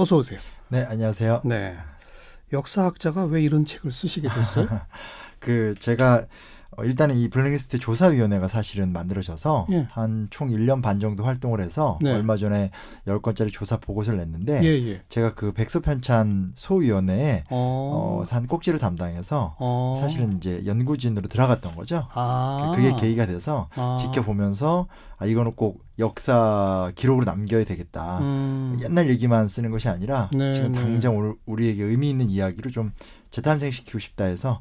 어서 오세요. 네, 안녕하세요. 네. 역사학자가 왜 이런 책을 쓰시게 됐어요? 그 제가 어, 일단은 이 블랙리스트 조사위원회가 사실은 만들어져서 예. 한총 1년 반 정도 활동을 해서 네. 얼마 전에 10건짜리 조사 보고서를 냈는데 예, 예. 제가 그 백서 편찬 소위원회에 어. 어, 산 꼭지를 담당해서 어. 사실은 이제 연구진으로 들어갔던 거죠. 아. 그게 계기가 돼서 아. 지켜보면서 아 이거는 꼭 역사 기록으로 남겨야 되겠다. 음. 옛날 얘기만 쓰는 것이 아니라 네, 지금 네. 당장 오늘 우리에게 의미 있는 이야기를 좀 재탄생시키고 싶다 해서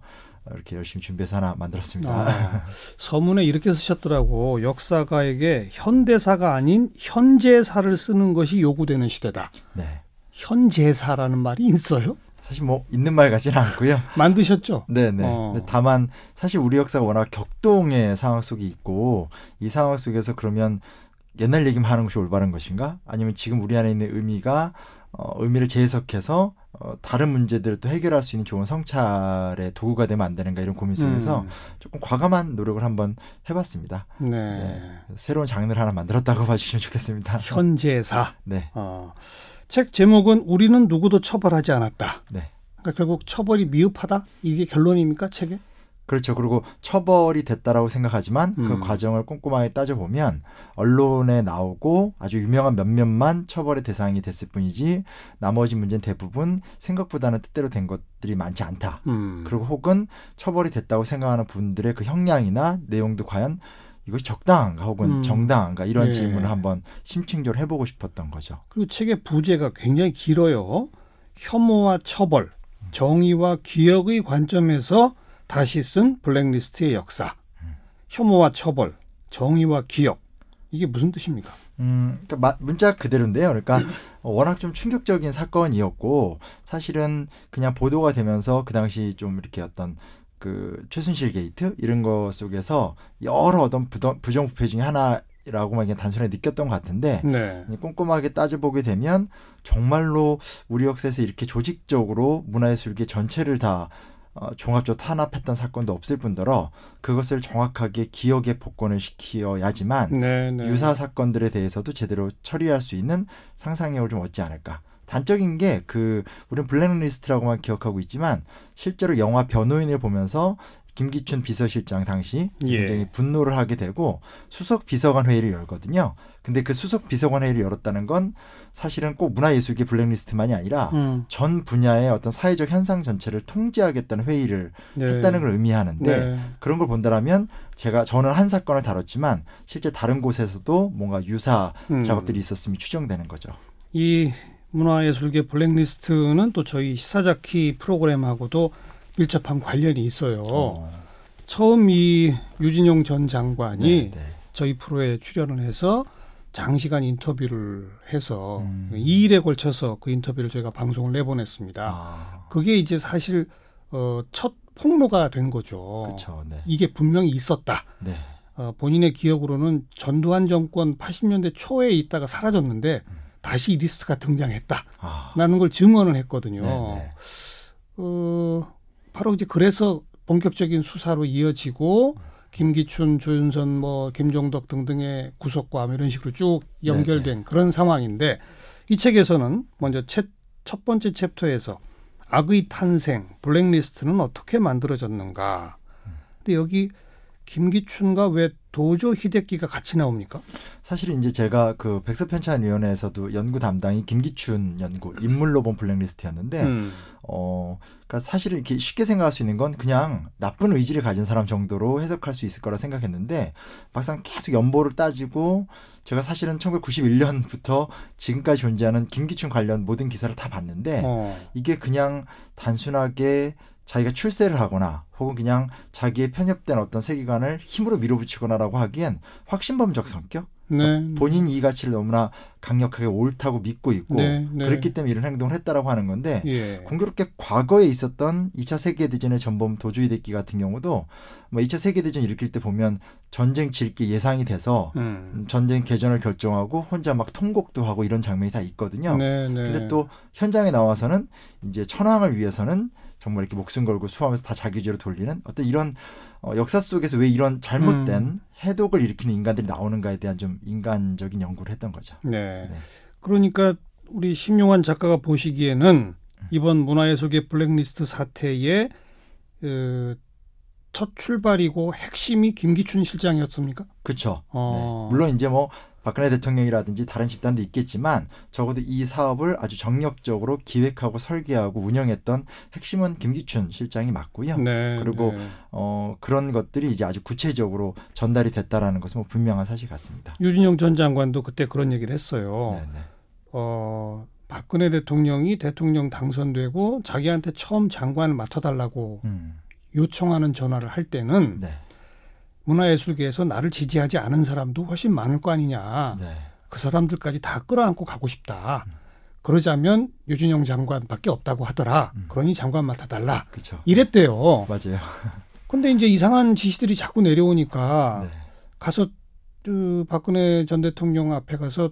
이렇게 열심히 준비해서 하나 만들었습니다. 아, 서문에 이렇게 쓰셨더라고. 역사가에게 현대사가 아닌 현재사를 쓰는 것이 요구되는 시대다. 네. 현재사라는 말이 있어요? 사실 뭐 있는 말 같지는 않고요. 만드셨죠? 네네. 어. 근데 다만 사실 우리 역사가 워낙 격동의 상황 속에 있고 이 상황 속에서 그러면 옛날 얘기만 하는 것이 올바른 것인가? 아니면 지금 우리 안에 있는 의미가 어, 의미를 재해석해서 어, 다른 문제들을 또 해결할 수 있는 좋은 성찰의 도구가 되면 안 되는가 이런 고민 속에서 음. 조금 과감한 노력을 한번 해봤습니다. 네. 네. 새로운 장르를 하나 만들었다고 봐주시면 좋겠습니다. 현재사. 네, 어. 책 제목은 우리는 누구도 처벌하지 않았다. 네. 그러니까 결국 처벌이 미흡하다? 이게 결론입니까, 책에? 그렇죠. 그리고 처벌이 됐다라고 생각하지만 그 음. 과정을 꼼꼼하게 따져보면 언론에 나오고 아주 유명한 몇몇만 처벌의 대상이 됐을 뿐이지 나머지 문제는 대부분 생각보다는 뜻대로 된 것들이 많지 않다. 음. 그리고 혹은 처벌이 됐다고 생각하는 분들의 그 형량이나 내용도 과연 이것이 적당한가 혹은 음. 정당한가 이런 예. 질문을 한번 심층적으로 해보고 싶었던 거죠. 그리고 책의 부제가 굉장히 길어요. 혐오와 처벌, 정의와 기억의 관점에서 다시 쓴 블랙리스트의 역사. 혐오와 처벌, 정의와 기억. 이게 무슨 뜻입니까? 음, 그러니까 마- 문자 그대로인데요. 그러니까 어, 워낙 좀 충격적인 사건이었고 사실은 그냥 보도가 되면서 그 당시 좀 이렇게 어떤 그 최순실 게이트 이런 거 속에서 여러 어떤 부정, 부정부패 중에 하나 라고만 그냥 단순하게 느꼈던 것 같은데 네. 꼼꼼하게 따져보게 되면 정말로 우리 역사에서 이렇게 조직적으로 문화예술계 전체를 다 어, 종합적으로 탄압했던 사건도 없을 뿐더러 그것을 정확하게 기억에 복권을 시켜야지만 네, 네. 유사 사건들에 대해서도 제대로 처리할 수 있는 상상력을 좀 얻지 않을까. 단적인 게 그 우리는 블랙리스트라고만 기억하고 있지만 실제로 영화 변호인을 보면서 김기춘 비서실장 당시 예. 굉장히 분노를 하게 되고 수석 비서관 회의를 열거든요. 근데 그 수석 비서관 회의를 열었다는 건 사실은 꼭 문화예술계 블랙리스트만이 아니라 음, 전 분야의 어떤 사회적 현상 전체를 통제하겠다는 회의를 네. 했다는 걸 의미하는데 네. 그런 걸 본다라면 제가 저는 한 사건을 다뤘지만 실제 다른 곳에서도 뭔가 유사 음. 작업들이 있었음이 추정되는 거죠. 이 문화예술계 블랙리스트는 또 저희 시사자키 프로그램하고도 밀접한 관련이 있어요. 처음 이 유진용 전 장관이 네, 네. 저희 프로에 출연을 해서 장시간 인터뷰를 해서 음. 2일에 걸쳐서 그 인터뷰를 저희가 방송을 내보냈습니다. 아, 그게 이제 사실 어, 첫 폭로가 된 거죠. 그렇죠. 네. 이게 분명히 있었다. 네. 어, 본인의 기억으로는 전두환 정권 80년대 초에 있다가 사라졌는데 다시 이 리스트가 등장했다. 아, 라는 걸 증언을 했거든요. 네, 네. 어, 바로 이제 그래서 본격적인 수사로 이어지고 김기춘, 조윤선, 뭐 김종덕 등등의 구속과 뭐 이런 식으로 쭉 연결된 그런 상황인데 이 책에서는 먼저 채, 첫 번째 chapter에서 악의 탄생, 블랙리스트는 어떻게 만들어졌는가. 근데 여기 김기춘과 왜 도조 히데키가 같이 나옵니까? 사실 이제 제가 그 백서편찬 위원회에서도 연구 담당이 김기춘 연구 인물로 본 블랙리스트였는데 음. 어, 그러니까 사실은 이렇게 쉽게 생각할 수 있는 건 그냥 나쁜 의지를 가진 사람 정도로 해석할 수 있을 거라 생각했는데 막상 계속 연보를 따지고 제가 사실은 1991년부터 지금까지 존재하는 김기춘 관련 모든 기사를 다 봤는데 어. 이게 그냥 단순하게 자기가 출세를 하거나 혹은 그냥 자기의 편협된 어떤 세계관을 힘으로 밀어붙이거나라고 하기엔 확신범적 성격 네. 네. 본인 이 가치를 너무나 강력하게 옳다고 믿고 있고 네, 네. 그렇기 때문에 이런 행동을 했다라고 하는 건데 예. 공교롭게 과거에 있었던 2차 세계대전의 전범 도주히데키 같은 경우도 뭐 2차 세계대전 일으킬 때 보면 전쟁 질게 예상이 돼서 음. 전쟁 개전을 결정하고 혼자 막 통곡도 하고 이런 장면이 다 있거든요. 네, 네. 근데 또 현장에 나와서는 이제 천황을 위해서는 정말 이렇게 목숨 걸고 수하면서 다 자기 죄로 돌리는 어떤 이런 어, 역사 속에서 왜 이런 잘못된 음. 해독을 일으키는 인간들이 나오는가에 대한 좀 인간적인 연구를 했던 거죠. 네. 네. 그러니까 우리 심용환 작가가 보시기에는 이번 문화예술계 블랙리스트 사태의 어, 첫 출발이고 핵심이 김기춘 실장이었습니까? 그렇죠. 어. 네. 물론 이제 뭐 박근혜 대통령이라든지 다른 집단도 있겠지만 적어도 이 사업을 아주 정력적으로 기획하고 설계하고 운영했던 핵심은 김기춘 실장이 맞고요. 네, 그리고 네. 어, 그런 것들이 이제 아주 구체적으로 전달이 됐다라는 것은 뭐 분명한 사실 같습니다. 유진영 전 장관도 그때 그런 얘기를 했어요. 네, 네. 어, 박근혜 대통령이 대통령 당선되고 자기한테 처음 장관을 맡아달라고 음, 요청하는 전화를 할 때는 네, 문화예술계에서 나를 지지하지 않은 사람도 훨씬 많을 거 아니냐. 네, 그 사람들까지 다 끌어안고 가고 싶다. 그러자면 유진영 장관밖에 없다고 하더라. 음. 그러니 장관 맡아달라. 그렇죠. 이랬대요. 맞아요. 근데 이제 이상한 지시들이 자꾸 내려오니까 네, 가서 그 박근혜 전 대통령 앞에 가서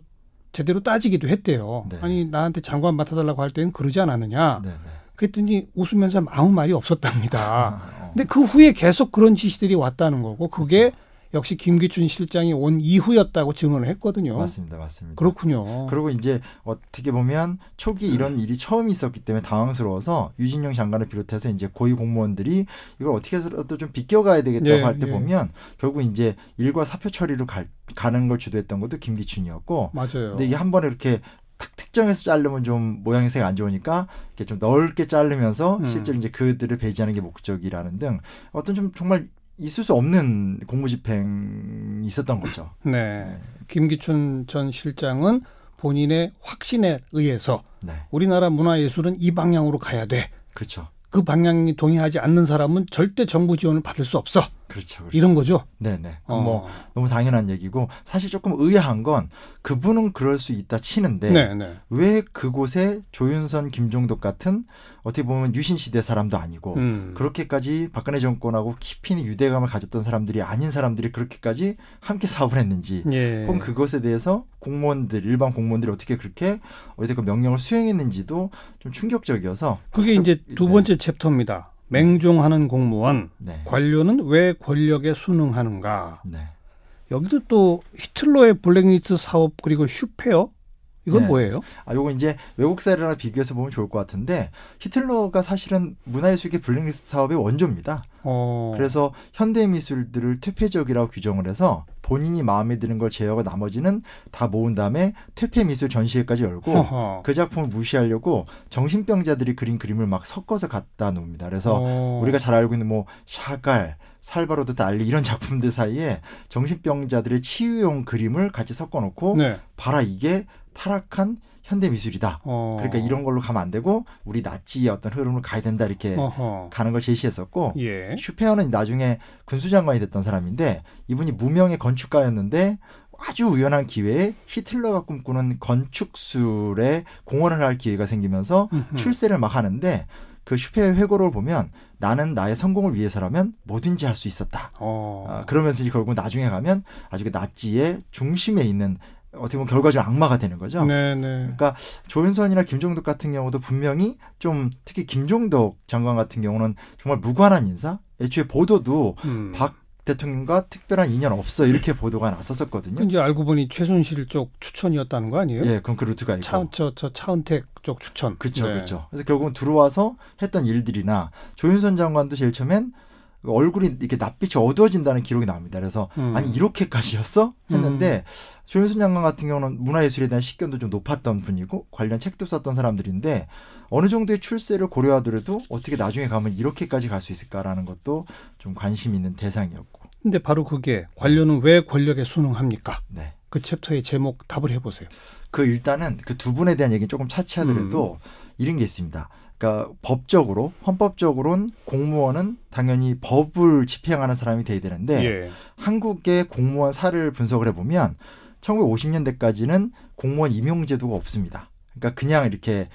제대로 따지기도 했대요. 네. 아니 나한테 장관 맡아달라고 할 때는 그러지 않았느냐. 네, 네. 그랬더니 웃으면서 아무 말이 없었답니다. 어, 근데 그 후에 계속 그런 지시들이 왔다는 거고 그게 역시 김기춘 실장이 온 이후였다고 증언을 했거든요. 맞습니다, 맞습니다. 그렇군요. 그리고 이제 어떻게 보면 초기 이런 일이 처음 있었기 때문에 당황스러워서 유진영 장관을 비롯해서 이제 고위 공무원들이 이걸 어떻게 해서라도 좀 비껴가야 되겠다고 예, 할때 예. 보면 결국 이제 일과 사표 처리로 갈, 가는 걸 주도했던 것도 김기춘이었고 맞아요. 근데 이게 한 번에 이렇게 탁 특정해서 자르면 좀 모양새가 안 좋으니까 이렇게 좀 넓게 자르면서 음. 실제로 이제 그들을 배제하는 게 목적이라는 등 어떤 좀 정말 있을 수 없는 공무집행이 있었던 거죠. 네. 김기춘 전 실장은 본인의 확신에 의해서 네, 우리나라 문화예술은 이 방향으로 가야 돼. 그렇죠, 그 방향이 동의하지 않는 사람은 절대 정부 지원을 받을 수 없어. 그렇죠, 그렇죠. 이런 거죠. 네, 네. 어. 뭐 너무 당연한 얘기고 사실 조금 의아한 건 그분은 그럴 수 있다 치는데 네, 네. 왜 그곳에 조윤선, 김종덕 같은 어떻게 보면 유신 시대 사람도 아니고 음. 그렇게까지 박근혜 정권하고 깊이 유대감을 가졌던 사람들이 아닌 사람들이 그렇게까지 함께 사업을 했는지 예. 혹은 그것에 대해서 공무원들 일반 공무원들이 어떻게 그렇게 어디서 명령을 수행했는지도 좀 충격적이어서 그게 이제 두 네. 번째 챕터입니다. 맹종하는 공무원, 네. 관료는 왜 권력에 순응하는가? 네. 여기도 또 히틀러의 블랙리스트 사업 그리고 슈페어 이건 네. 뭐예요? 아, 요거 이제 외국 사례랑 비교해서 보면 좋을 것 같은데 히틀러가 사실은 문화예술계 블랙리스트 사업의 원조입니다. 어. 그래서 현대 미술들을 퇴폐적이라고 규정을 해서 본인이 마음에 드는 걸 제어하고 나머지는 다 모은 다음에 퇴폐 미술 전시회까지 열고 허허. 그 작품을 무시하려고 정신병자들이 그린 그림을 막 섞어서 갖다 놓습니다. 그래서 어. 우리가 잘 알고 있는 뭐 샤갈, 살바로드 달리 이런 작품들 사이에 정신병자들의 치유용 그림을 같이 섞어 놓고 네. 봐라 이게 타락한 현대 미술이다. 어. 그러니까 이런 걸로 가면 안 되고 우리 나치의 어떤 흐름으로 가야 된다 이렇게 어허. 가는 걸 제시했었고 예. 슈페어는 나중에 군수장관이 됐던 사람인데 이분이 무명의 건축가였는데 아주 우연한 기회에 히틀러가 꿈꾸는 건축술에 공헌을 할 기회가 생기면서 음흠. 출세를 막 하는데 그 슈페어의 회고를 보면 나는 나의 성공을 위해서라면 뭐든지 할 수 있었다. 어. 아, 그러면서 이제 결국 나중에 가면 아주 그 나치의 중심에 있는 어떻게 보면 결과적으로 악마가 되는 거죠. 네네. 그러니까 조윤선이나 김종덕 같은 경우도 분명히 좀 특히 김종덕 장관 같은 경우는 정말 무관한 인사. 애초에 보도도 음. 박 대통령과 특별한 인연 없어 이렇게 보도가 났었었거든요. 이제 알고 보니 최순실 쪽 추천이었다는 거 아니에요? 예, 그럼 그 루트가 있고. 차, 저, 저 차은택 쪽 추천. 그렇죠, 네. 그렇죠. 그래서 결국은 들어와서 했던 일들이나 조윤선 장관도 제일 처음엔 얼굴이 이렇게 낯빛이 어두워진다는 기록이 나옵니다. 그래서 음. 아니 이렇게까지였어 했는데 조윤선 장관 같은 경우는 문화예술에 대한 식견도 좀 높았던 분이고 관련 책도 썼던 사람들인데 어느 정도의 출세를 고려하더라도 어떻게 나중에 가면 이렇게까지 갈 수 있을까라는 것도 좀 관심 있는 대상이었고. 근데 바로 그게 관료는 왜 권력에 순응합니까? 네. 그 챕터의 제목 답을 해보세요. 그 일단은 그 두 분에 대한 얘기 조금 차치하더라도 음. 이런 게 있습니다. 그러니까 법적으로 헌법적으로는 공무원은 당연히 법을 집행하는 사람이 돼야 되는데 예. 한국의 공무원 사를 분석을 해보면 1950년대까지는 공무원 임용 제도가 없습니다. 그러니까 그냥 이렇게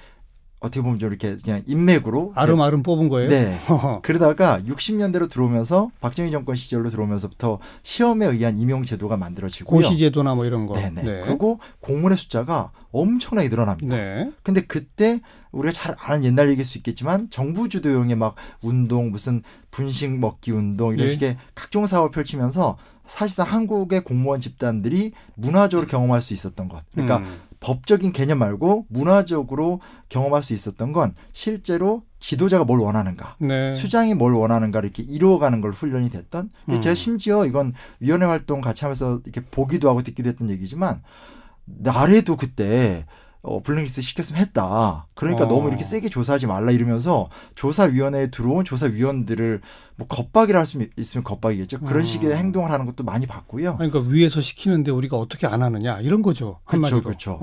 어떻게 보면 좀 이렇게 그냥 인맥으로 아름아름 뽑은 거예요? 네. 그러다가 60년대로 들어오면서 박정희 정권 시절로 들어오면서부터 시험에 의한 임용 제도가 만들어지고요. 고시 제도나 뭐 이런 거. 네네. 네. 그리고 공무원의 숫자가 엄청나게 늘어납니다. 네. 근데 그때 우리가 잘 아는 옛날 얘기일 수 있겠지만 정부 주도형의 막 운동 무슨 분식 먹기 운동 이런 예. 식의 각종 사업을 펼치면서 사실상 한국의 공무원 집단들이 문화적으로 경험할 수 있었던 것. 그러니까 음. 법적인 개념 말고 문화적으로 경험할 수 있었던 건 실제로 지도자가 뭘 원하는가, 네. 수장이 뭘 원하는가 이렇게 이루어가는 걸 훈련이 됐던. 음. 제가 심지어 이건 위원회 활동 같이 하면서 이렇게 보기도 하고 듣기도 했던 얘기지만 나래도 그때 어, 블랙리스트 시켰으면 했다. 그러니까 어. 너무 이렇게 세게 조사하지 말라 이러면서 조사위원회에 들어온 조사위원들을 뭐 겁박이라 할 수 있으면 겁박이겠죠. 그런 음. 식의 행동을 하는 것도 많이 봤고요. 그러니까 위에서 시키는데 우리가 어떻게 안 하느냐 이런 거죠. 그쵸, 한마디로. 그쵸.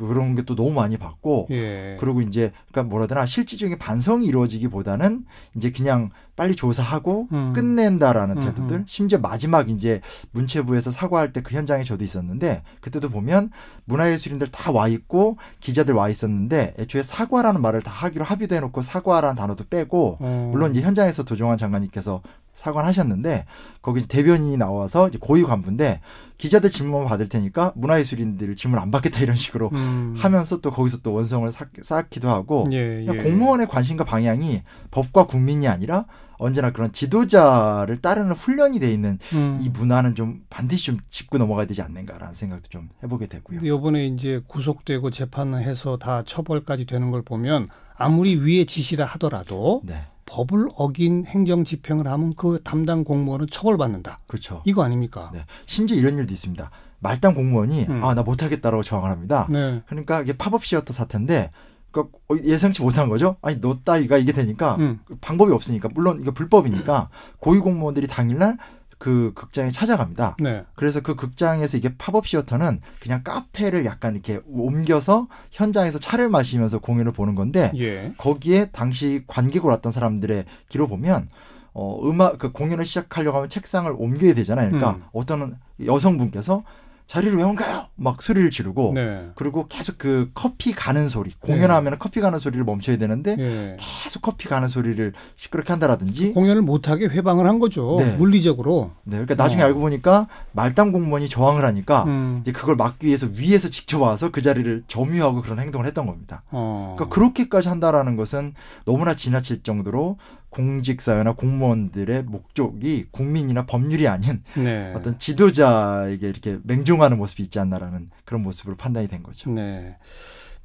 어. 그런 게 또 너무 많이 봤고 예. 그리고 이제 그러니까 뭐라 해야 되나 실질적인 반성이 이루어지기보다는 이제 그냥 빨리 조사하고 음. 끝낸다라는 음, 태도들 음. 심지어 마지막 이제 문체부에서 사과할 때 그 현장에 저도 있었는데 그때도 보면 문화예술인들 다 와 있고 기자들 와 있었는데 애초에 사과라는 말을 다 하기로 합의도 해놓고 사과라는 단어도 빼고 어. 물론 이제 현장에서 도종환 장관님께서 사과를 하셨는데 거기 대변인이 나와서 이제 고위 간부인데 기자들 질문만 받을 테니까 문화예술인들 질문 안 받겠다 이런 식으로 음. 하면서 또 거기서 또 원성을 쌓, 쌓기도 하고 예, 예. 공무원의 관심과 방향이 법과 국민이 아니라 언제나 그런 지도자를 따르는 훈련이 돼 있는 음. 이 문화는 좀 반드시 좀 짚고 넘어가야 되지 않는가라는 생각도 좀 해보게 되고요. 이번에 이제 구속되고 재판해서 다 처벌까지 되는 걸 보면 아무리 위에 지시라 하더라도 네, 법을 어긴 행정 집행을 하면 그 담당 공무원은 처벌받는다. 그렇죠. 이거 아닙니까? 네, 심지어 이런 일도 있습니다. 말단 공무원이 음. 아 나 못하겠다라고 저항을 합니다. 네. 그러니까 이게 팝업 시어터 사태인데 그러니까 어, 예상치 못한 거죠. 아니 너 따위가 이게 되니까 음. 방법이 없으니까 물론 이거 불법이니까 고위 공무원들이 당일날 그 극장에 찾아갑니다. 네. 그래서 그 극장에서 이게 팝업 시어터는 그냥 카페를 약간 이렇게 옮겨서 현장에서 차를 마시면서 공연을 보는 건데 예. 거기에 당시 관객으로 왔던 사람들의 기록 보면 어 음악 그 공연을 시작하려고 하면 책상을 옮겨야 되잖아요. 그러니까 음. 어떤 여성분께서 자리를 왜 옮겨요? 막 소리를 지르고 네. 그리고 계속 그 커피 가는 소리 공연하면 커피 가는 소리를 멈춰야 되는데 예. 계속 커피 가는 소리를 시끄럽게 한다라든지 공연을 못하게 회방을 한 거죠. 네. 물리적으로. 네, 그러니까 나중에 어. 알고 보니까 말단 공무원이 저항을 하니까 음. 이제 그걸 막기 위해서 위에서 직접 와서 그 자리를 점유하고 그런 행동을 했던 겁니다. 어. 그러니까 그렇게까지 한다라는 것은 너무나 지나칠 정도로 공직사회나 공무원들의 목적이 국민이나 법률이 아닌 네. 어떤 지도자에게 이렇게 맹종하는 모습이 있지 않나라는 그런 모습으로 판단이 된 거죠. 네.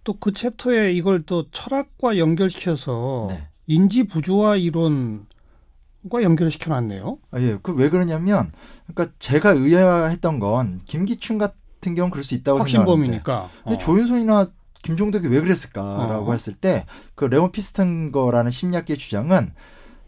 또 그 챕터에 이걸 또 철학과 연결시켜서 네. 인지 부조화 이론 과 연결시켜 놨네요. 아, 예, 그 왜 그러냐면, 그러니까 제가 의아했던 건 김기춘 같은 경우는 그럴 수 있다고 생각하는데, 확신범이니까. 근데 어. 조윤선이나 김종덕이 왜 그랬을까라고 어. 했을 때, 그 레온 피스턴거라는 심리학계 주장은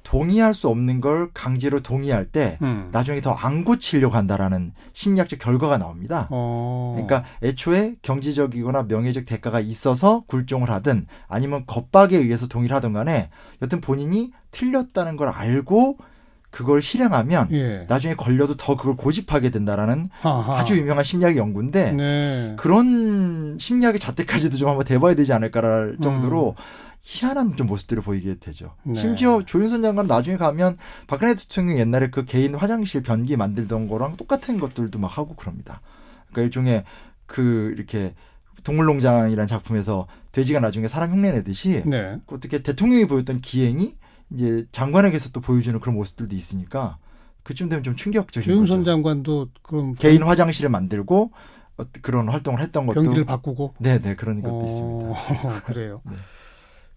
동의할 수 없는 걸 강제로 동의할 때 음. 나중에 더 안 고치려고 한다라는 심리학적 결과가 나옵니다. 어. 그러니까 애초에 경제적이거나 명예적 대가가 있어서 굴종을 하든 아니면 겁박에 의해서 동의를 하든 간에 여튼 본인이 틀렸다는 걸 알고 그걸 실행하면 예. 나중에 걸려도 더 그걸 고집하게 된다라는 아하. 아주 유명한 심리학 연구인데 네. 그런 심리학의 잣대까지도 좀 한번 대봐야 되지 않을까랄 음. 정도로 희한한 좀 모습들을 보이게 되죠. 네. 심지어 조윤선 장관은 나중에 가면 박근혜 대통령 이 옛날에 그 개인 화장실 변기 만들던 거랑 똑같은 것들도 막 하고 그럽니다. 그러니까 일종의 그 이렇게 동물농장이라는 작품에서 돼지가 나중에 사람 흉내 내듯이 네. 어떻게 대통령이 보였던 기행이 이제 장관에게서 또 보여주는 그런 모습들도 있으니까 그쯤 되면 좀 충격적인 조윤선 거죠. 장관도 그럼 개인 화장실을 만들고 그런 활동을 했던 것도 경기를 바꾸고 네네 그런 것도 어, 있습니다. 그래요. 네.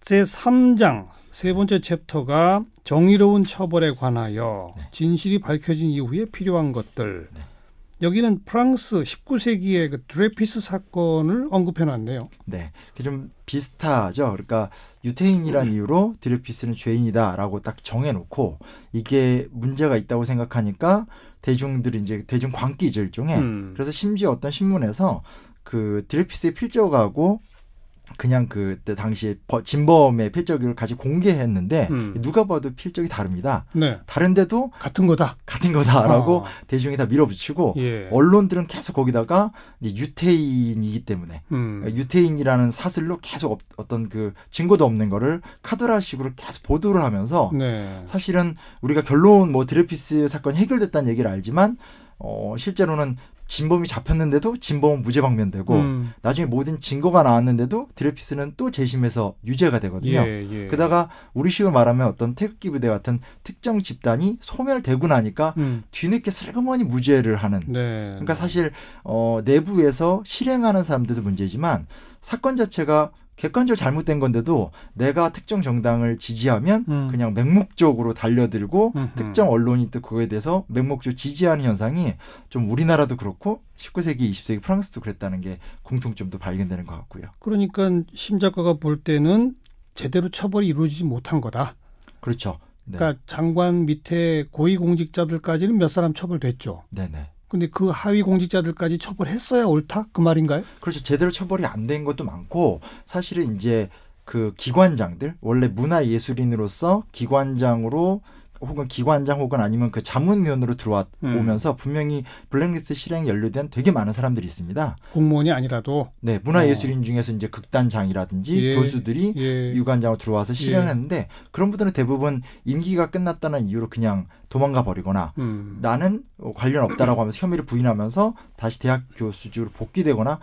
제 3장 세 번째 챕터가 정의로운 처벌에 관하여 네. 진실이 밝혀진 이후에 필요한 것들. 네. 여기는 프랑스 19세기의 그 드레퓌스 사건을 언급해 놨네요. 네, 그게 좀 비슷하죠. 그러니까 유태인이란 이유로 드레퓌스는 죄인이다라고 딱 정해 놓고 이게 문제가 있다고 생각하니까 대중들이 이제 대중 광기죠 일종의. 음. 그래서 심지어 어떤 신문에서 그 드레퓌스의 필적하고 그냥 그때 당시에 버- 진범의 필적을 같이 공개했는데 음. 누가 봐도 필적이 다릅니다. 네. 다른데도 같은 거다. 같은 거다라고 어. 대중이 다 밀어붙이고 예. 언론들은 계속 거기다가 이제 유태인이기 때문에 음. 유태인이라는 사슬로 계속 업- 어떤 그 증거도 없는 거를 카더라식으로 계속 보도를 하면서 네. 사실은 우리가 결론 뭐 드레퓌스 사건이 해결됐다는 얘기를 알지만 어 실제로는 진범이 잡혔는데도 진범은 무죄 방면되고 음. 나중에 모든 증거가 나왔는데도 드레피스는 또 재심에서 유죄가 되거든요. 예, 예. 그다가 우리 식으로 말하면 어떤 태극기 부대 같은 특정 집단이 소멸되고 나니까 음. 뒤늦게 슬그머니 무죄를 하는. 네. 그러니까 사실 어 내부에서 실행하는 사람들도 문제지만 사건 자체가 객관적으로 잘못된 건데도 내가 특정 정당을 지지하면 음. 그냥 맹목적으로 달려들고 음흠. 특정 언론이 또 그거에 대해서 맹목적으로 지지하는 현상이 좀 우리나라도 그렇고 19세기, 20세기 프랑스도 그랬다는 게 공통점도 발견되는 것 같고요. 그러니까 심 작가가 볼 때는 제대로 처벌이 이루어지지 못한 거다. 그렇죠. 네. 그러니까 장관 밑에 고위 공직자들까지는 몇 사람 처벌됐죠. 네네. 근데 그 하위 공직자들까지 처벌했어야 옳다 그 말인가요? 그렇죠. 제대로 처벌이 안 된 것도 많고 사실은 이제 그 기관장들 원래 문화예술인으로서 기관장으로 혹은 기관장 혹은 아니면 그 자문위원으로 들어와 음. 오면서 분명히 블랙리스트 실행에 연루된 되게 많은 사람들이 있습니다. 공무원이 아니라도 네, 문화예술인 중에서 이제 극단장이라든지 예. 교수들이 예. 유관장으로 들어와서 실행을 예. 했는데 그런 분들은 대부분 임기가 끝났다는 이유로 그냥 도망가 버리거나 음. 나는 관련 없다라고 하면서 혐의를 부인하면서 다시 대학 교수직으로 복귀되거나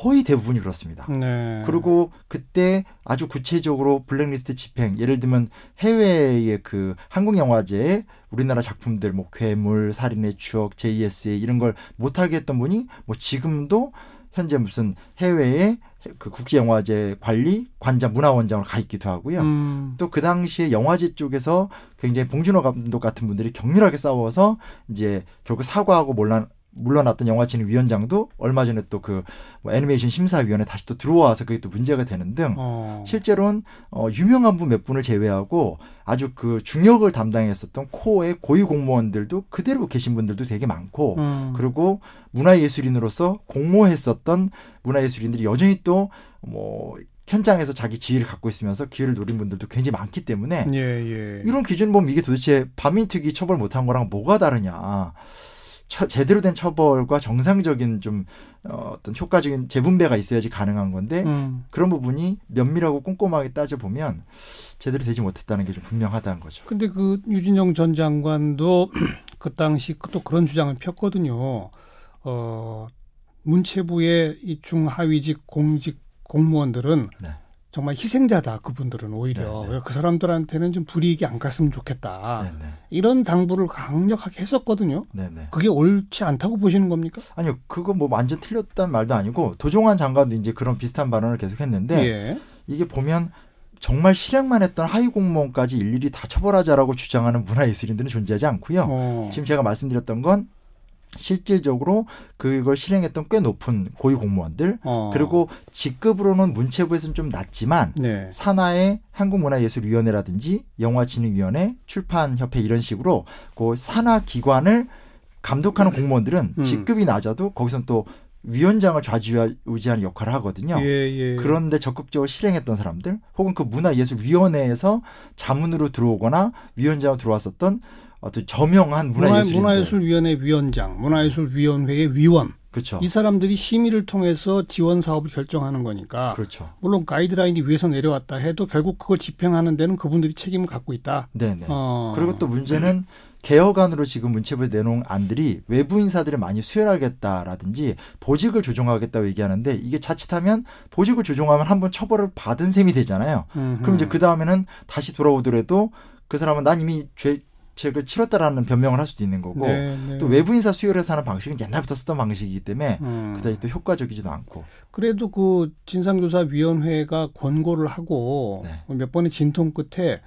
거의 대부분이 그렇습니다. 네. 그리고 그때 아주 구체적으로 블랙리스트 집행 예를 들면 해외의 그 한국 영화제에 우리나라 작품들 뭐 괴물 살인의 추억 JSA 이런 걸 못하게 했던 분이 뭐 지금도 현재 무슨 해외에 그 국제 영화제 관리 관장 문화원장으로 가 있기도 하고요. 음. 또그 당시에 영화제 쪽에서 굉장히 봉준호 감독 같은 분들이 격렬하게 싸워서 이제 결국 사과하고 몰라 물러났던 영화진흥위원장도 얼마 전에 또그뭐 애니메이션 심사위원회 다시 또 들어와서 그게 또 문제가 되는 등 어. 실제로는 어, 유명한 분 몇 분을 제외하고 아주 그 중역을 담당했었던 코어의 고위 공무원들도 그대로 계신 분들도 되게 많고 음. 그리고 문화예술인으로서 공모했었던 문화예술인들이 여전히 또뭐 현장에서 자기 지위를 갖고 있으면서 기회를 노린 분들도 굉장히 많기 때문에 예, 예. 이런 기준 보면 이게 도대체 반민특위 처벌 못한 거랑 뭐가 다르냐. 처, 제대로 된 처벌과 정상적인 좀 어, 어떤 효과적인 재분배가 있어야지 가능한 건데 음. 그런 부분이 면밀하고 꼼꼼하게 따져 보면 제대로 되지 못했다는 게 좀 분명하다는 거죠. 근데 그 유진영 전 장관도 그 당시 또 그런 주장을 폈거든요. 어, 문체부의 이 중하위직 공직 공무원들은 네. 정말 희생자다. 그분들은 오히려 네, 네. 그 사람들한테는 좀 불이익이 안 갔으면 좋겠다. 네네. 이런 당부를 강력하게 했었거든요. 네네. 그게 옳지 않다고 보시는 겁니까? 아니요, 그거 뭐 완전 틀렸다는 말도 아니고 도종환 장관도 이제 그런 비슷한 발언을 계속했는데 예. 이게 보면 정말 실행만 했던 하위 공무원까지 일일이 다 처벌하자라고 주장하는 문화예술인들은 존재하지 않고요. 어. 지금 제가 말씀드렸던 건 실질적으로 그걸 실행했던 꽤 높은 고위 공무원들 어. 그리고 직급으로는 문체부에서는 좀 낮지만 네. 산하의 한국문화예술위원회라든지 영화진흥위원회, 출판협회 이런 식으로 그 산하 기관을 감독하는 공무원들은 음. 직급이 낮아도 거기서는 또 위원장을 좌지우지하는 역할을 하거든요. 예, 예. 그런데 적극적으로 실행했던 사람들 혹은 그 문화예술위원회에서 자문으로 들어오거나 위원장으로 들어왔었던 어떤 저명한 문화, 문화예술인들 문화예술위원회 위원장, 문화예술위원회의 위원 그렇죠. 이 사람들이 심의를 통해서 지원 사업을 결정하는 거니까 그렇죠. 물론 가이드라인이 위에서 내려왔다 해도 결국 그걸 집행하는 데는 그분들이 책임을 갖고 있다. 네네. 어. 그리고 또 문제는 개혁안으로 지금 문체부에서 내놓은 안들이 외부 인사들을 많이 수혈하겠다라든지 보직을 조정하겠다고 얘기하는데 이게 자칫하면 보직을 조정하면 한번 처벌을 받은 셈이 되잖아요. 음흠. 그럼 이제 그 다음에는 다시 돌아오더라도 그 사람은 난 이미 죄 책을 치렀다라는 변명을 할 수도 있는 거고 네, 네. 또 외부 인사 수혈해서 하는 방식은 옛날부터 쓰던 방식이기 때문에 음. 그다지 또 효과적이지도 않고 그래도 그 진상조사위원회가 권고를 하고 네. 몇 번의 진통 끝에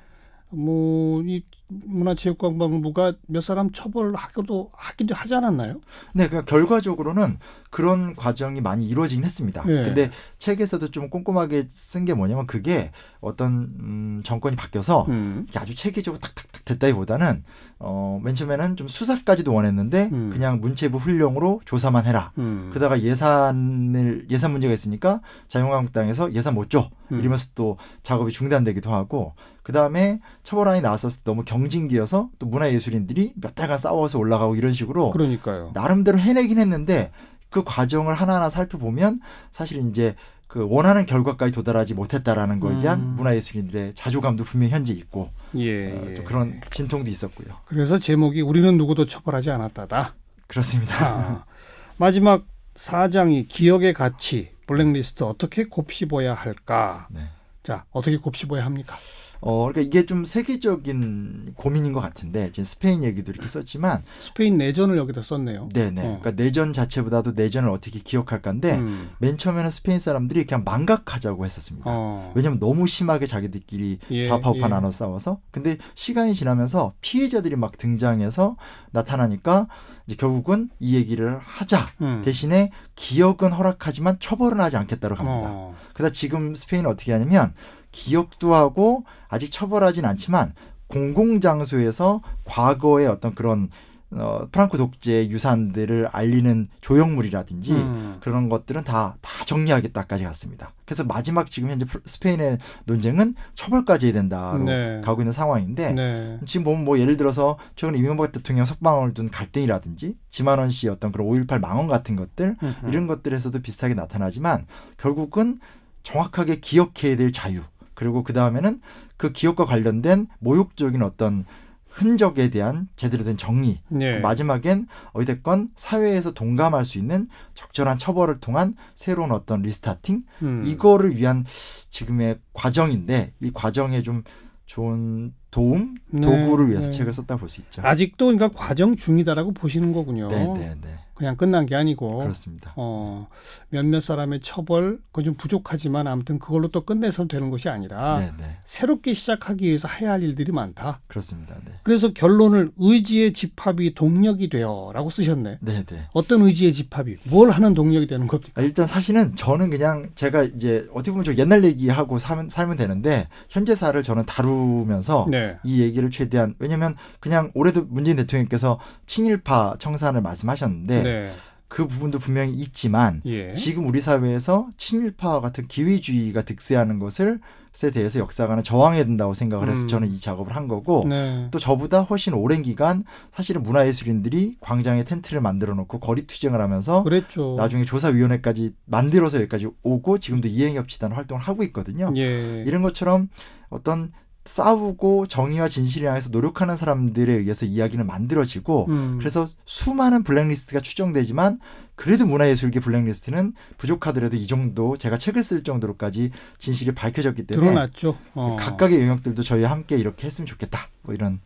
뭐 이 문화체육관광부가 몇 사람 처벌하기도 하기도 하지 않았나요? 네, 그러니까 결과적으로는 그런 과정이 많이 이루어지긴 했습니다. 예. 근데 책에서도 좀 꼼꼼하게 쓴 게 뭐냐면 그게 어떤 음, 정권이 바뀌어서 음. 아주 체계적으로 탁탁탁 됐다기보다는 어, 맨 처음에는 좀 수사까지도 원했는데 음. 그냥 문체부 훈령으로 조사만 해라. 음. 그러다가 예산을 예산 문제가 있으니까 자유한국당에서 예산 못 줘. 음. 이러면서 또 작업이 중단되기도 하고 그 다음에 처벌안이 나왔었을 때 너무 경 징기여서 또 문화예술인들이 몇 달간 싸워서 올라가고 이런 식으로 그러니까요. 나름대로 해내긴 했는데 그 과정을 하나하나 살펴보면 사실 이제 그 원하는 결과까지 도달하지 못했다라는 거에 대한 음. 문화예술인들의 자조감도 분명히 현재 있고 예, 어, 예. 또 그런 진통도 있었고요. 그래서 제목이 우리는 누구도 처벌하지 않았다다. 그렇습니다. 아. 마지막 사장이 기억의 가치 블랙리스트 어떻게 곱씹어야 할까? 네. 자 어떻게 곱씹어야 합니까? 어, 그러니까 이게 좀 세계적인 고민인 것 같은데, 지금 스페인 얘기도 이렇게 썼지만, 스페인 내전을 여기다 썼네요. 네네. 어. 그러니까 내전 자체보다도 내전을 어떻게 기억할 건데, 음. 맨 처음에는 스페인 사람들이 그냥 망각하자고 했었습니다. 어. 왜냐면 너무 심하게 자기들끼리 예, 좌파우파 예. 나눠 싸워서 근데 시간이 지나면서 피해자들이 막 등장해서 나타나니까 이제 결국은 이 얘기를 하자 음. 대신에 기억은 허락하지만 처벌은 하지 않겠다고 갑니다. 어. 그래서 지금 스페인은 어떻게 하냐면 기억도 하고 아직 처벌하진 않지만 공공장소에서 과거의 어떤 그런 어, 프랑코 독재의 유산들을 알리는 조형물이라든지 음. 그런 것들은 다, 다 정리하겠다까지 갔습니다. 그래서 마지막 지금 현재 스페인의 논쟁은 처벌까지 해야 된다로 네. 가고 있는 상황인데 네. 지금 보면 뭐 예를 들어서 최근 이명박 대통령 석방을 둔 갈등이라든지 지만원 씨 어떤 그런 5.18 망언 같은 것들 음흠. 이런 것들에서도 비슷하게 나타나지만 결국은 정확하게 기억해야 될 자유 그리고 그 다음에는 그 기억과 관련된 모욕적인 어떤 흔적에 대한 제대로 된 정리 네. 마지막엔 어찌됐건 사회에서 동감할 수 있는 적절한 처벌을 통한 새로운 어떤 리스타팅 음. 이거를 위한 지금의 과정인데 이 과정에 좀 좋은 도움 네, 도구를 위해서 네. 책을 썼다 볼 수 있죠. 아직도 그러니까 과정 중이다라고 보시는 거군요. 네, 네, 네. 그냥 끝난 게 아니고 그렇습니다. 어, 몇몇 사람의 처벌 그건 좀 부족하지만 아무튼 그걸로 또 끝내서는 되는 것이 아니라 네, 네. 새롭게 시작하기 위해서 해야 할 일들이 많다. 그렇습니다. 네. 그래서 결론을 의지의 집합이 동력이 되어라고 쓰셨네. 네, 네. 어떤 의지의 집합이 뭘 하는 동력이 되는 겁니까? 아, 일단 사실은 저는 그냥 제가 이제 어떻게 보면 저 옛날 얘기하고 살면, 살면 되는데 현재사를 저는 다루면서 네. 이 얘기를 최대한 왜냐면 그냥 올해도 문재인 대통령께서 친일파 청산을 말씀하셨는데 네. 그 부분도 분명히 있지만 예. 지금 우리 사회에서 친일파와 같은 기회주의가 득세하는 것을 에 대해서 역사관은 저항해야 된다고 생각을 해서 음. 저는 이 작업을 한 거고 네. 또 저보다 훨씬 오랜 기간 사실은 문화예술인들이 광장에 텐트를 만들어 놓고 거리 투쟁을 하면서 그랬죠. 나중에 조사위원회까지 만들어서 여기까지 오고 지금도 이행협 치단 활동을 하고 있거든요. 예. 이런 것처럼 어떤 싸우고 정의와 진실을 향해서 노력하는 사람들에 의해서 이야기는 만들어지고 음. 그래서 수많은 블랙리스트가 추정되지만 그래도 문화예술계 블랙리스트는 부족하더라도 이 정도 제가 책을 쓸 정도로까지 진실이 밝혀졌기 때문에 드러났죠. 어. 각각의 영역들도 저희와 함께 이렇게 했으면 좋겠다. 뭐 이런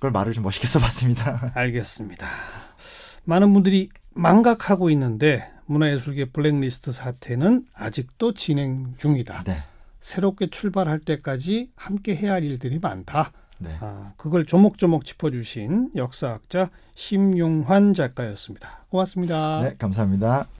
걸 말을 좀 멋있게 써봤습니다. 알겠습니다. 많은 분들이 망각하고 있는데 문화예술계 블랙리스트 사태는 아직도 진행 중이다. 네, 새롭게 출발할 때까지 함께 해야 할 일들이 많다. 네. 아, 그걸 조목조목 짚어주신 역사학자 심용환 작가였습니다. 고맙습니다. 네, 감사합니다.